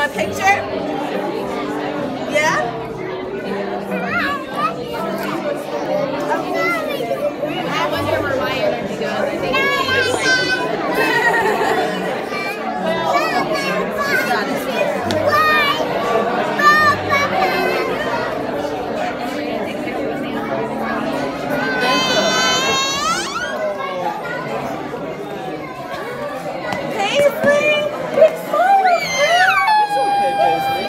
a picture.